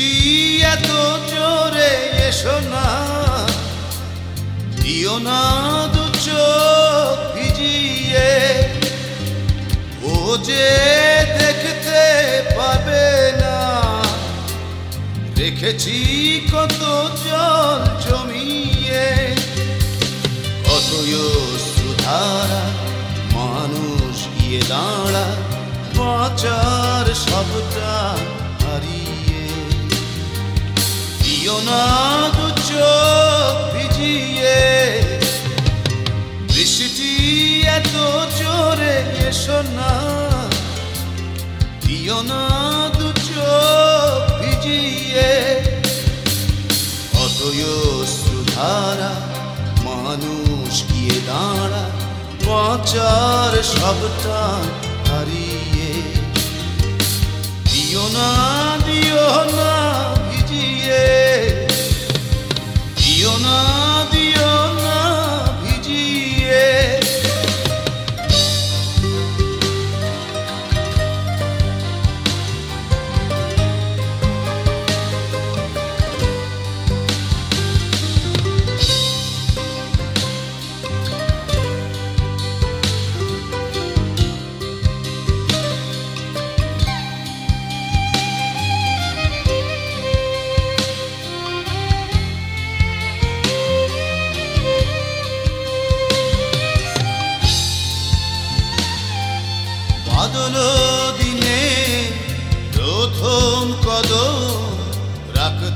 বৃষ্টি এত জোরে এসো না। দিও না দু চোখ ভিজিয়ে। ও যে দেখতে পাবে না। রেখেছি কত জল জমিয়ে। কতই সুধারা মানুষ গিয়ে দাঁড়া, বাঁচার সবটা হারিয়ে। না দু চোখ ভিজিয়ে, বৃষ্টি এত জোরে এসো না। দিও না দু চোখ ভিজিয়ে। অতয় সুধারা মানুষ গিয়ে দাঁড়া বাঁচার সবটা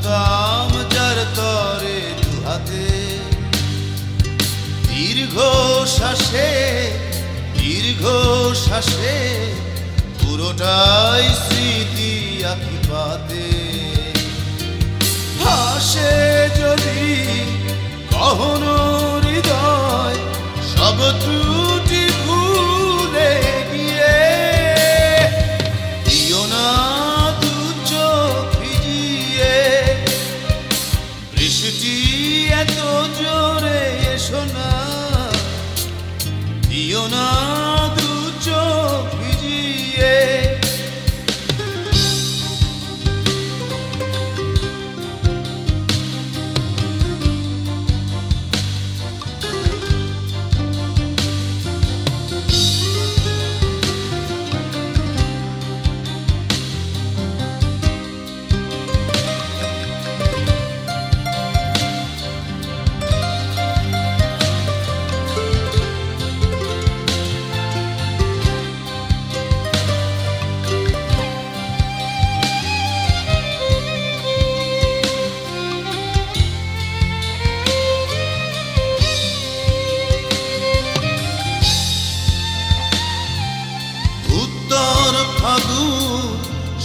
রাখতাম যার তরে দুহাতে। দীর্ঘ শ্বাসে দীর্ঘ শ্বাসে পুরোটাই স্মৃতি আঁকি পাতে হাসে যদি কখনো বৃষ্টি এত জোরে এসো না দিও না।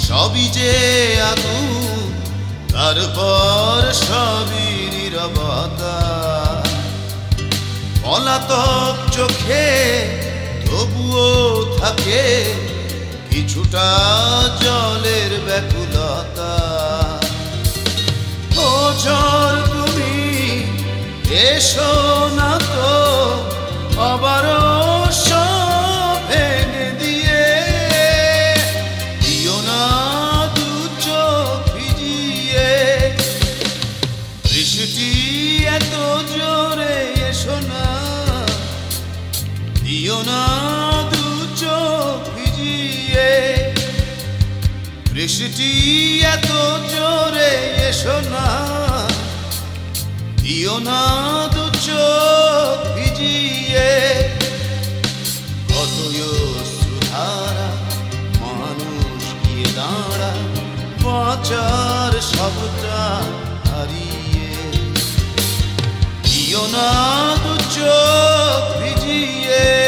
সবই যে আগুন, তারপর সবই নিরবতা। পলাতক চোখে তবুও থাকে কিছুটা জলের ব্যাকুলতা। ও ঝড় তুমি, এসো না বৃষ্টি এত জোরে এসো না। দিও না দু ভিজিয়ে। কতয় সুধারা মানুষ গিয়ে দাঁড়া বাঁচার সবটা হারিয়ে। দিও না দু চোখ ভিজিয়ে।